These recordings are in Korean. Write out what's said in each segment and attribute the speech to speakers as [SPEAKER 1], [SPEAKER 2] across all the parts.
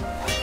[SPEAKER 1] Bye.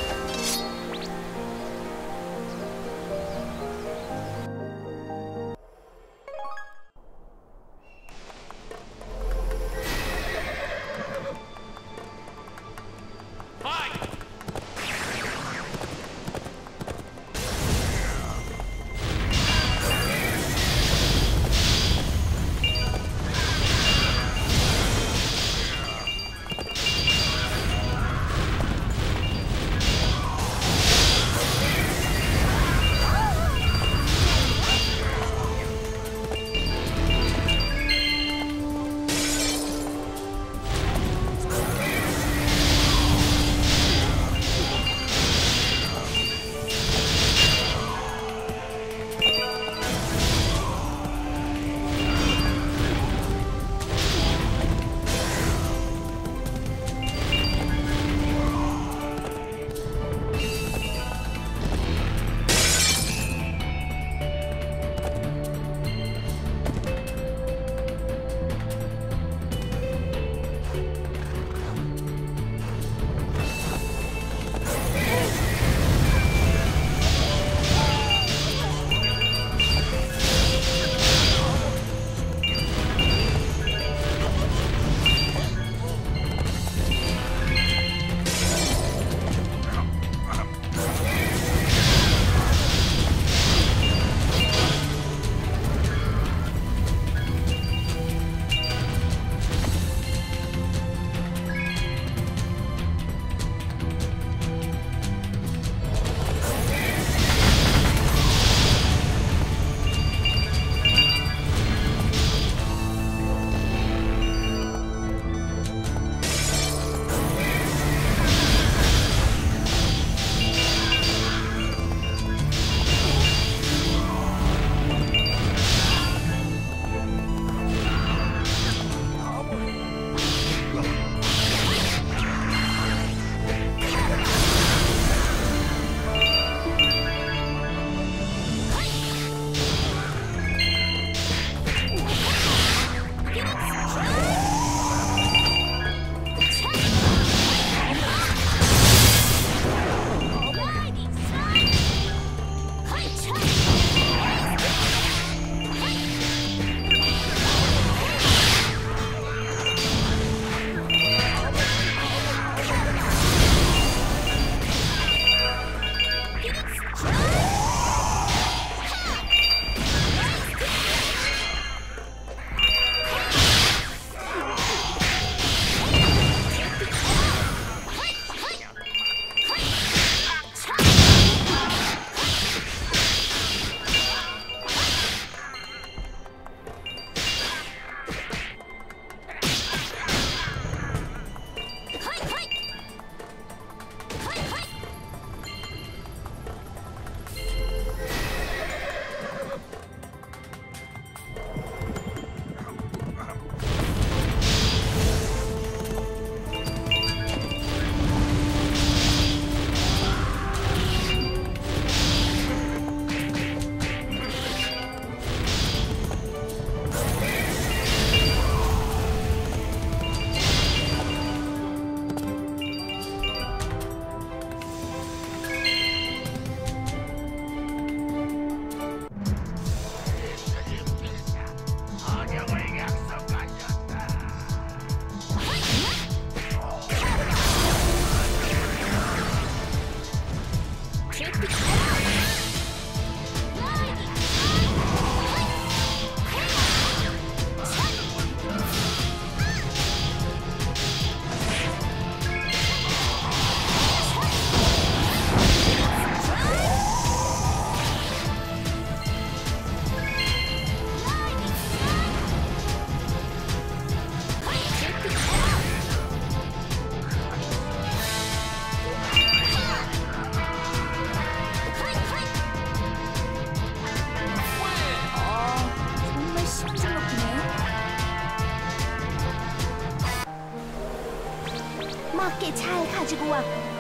[SPEAKER 1] 고맙게 잘 가지고
[SPEAKER 2] 왔고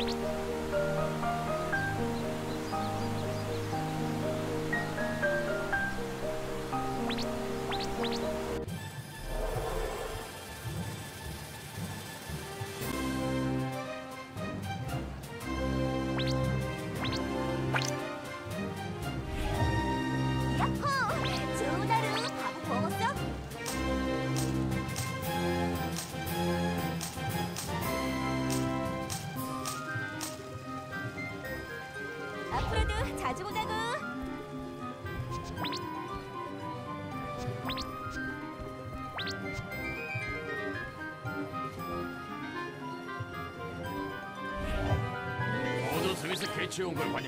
[SPEAKER 1] うん。中国环境。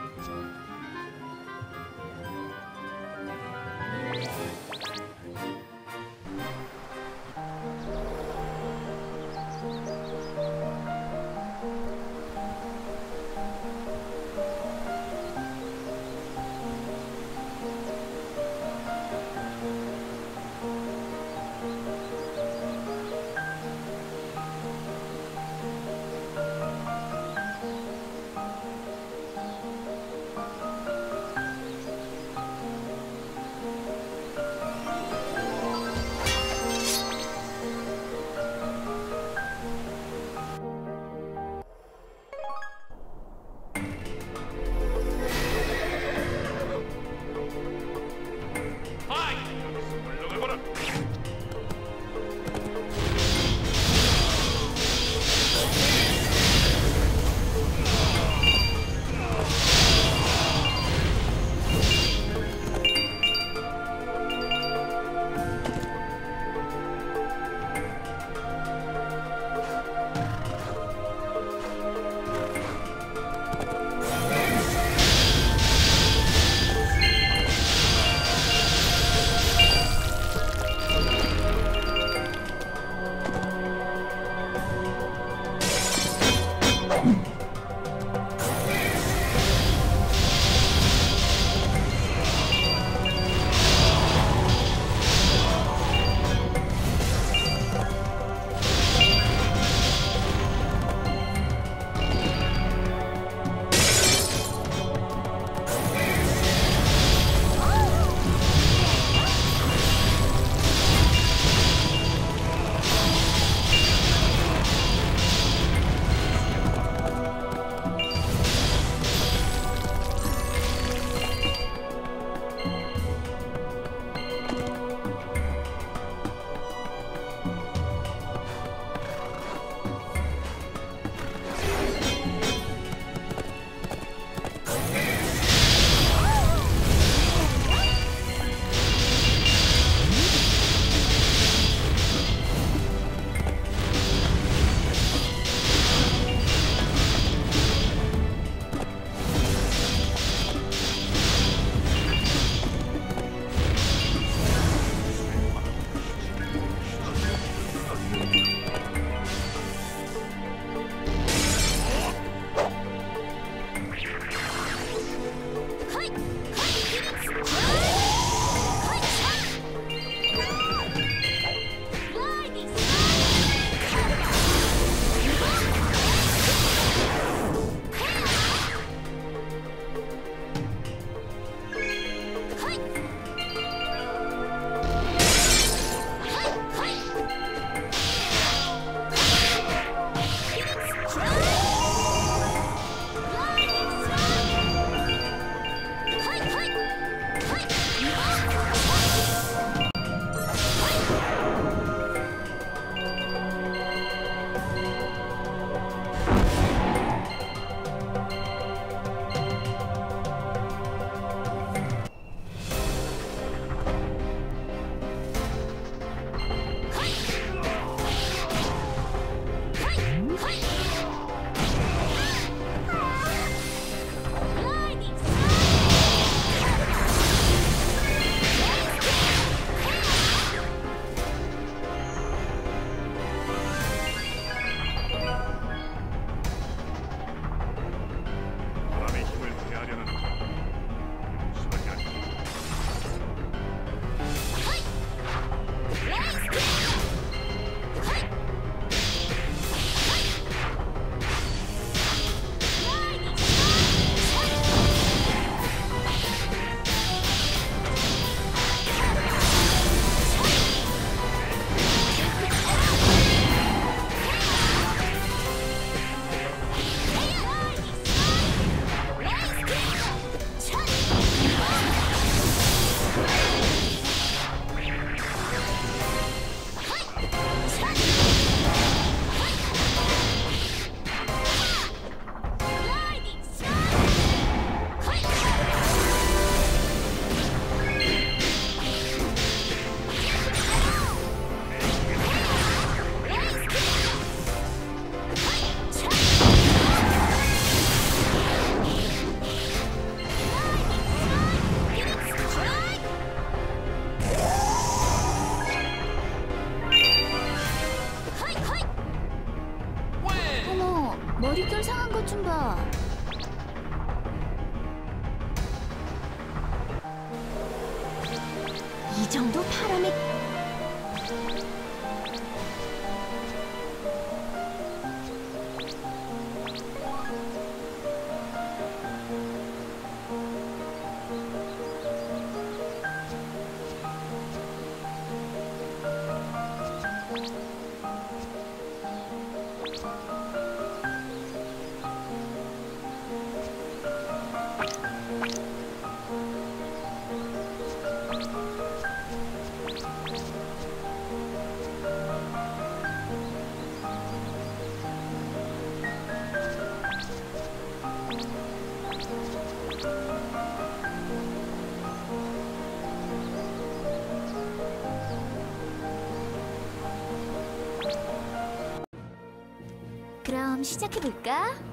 [SPEAKER 1] 시작해볼까?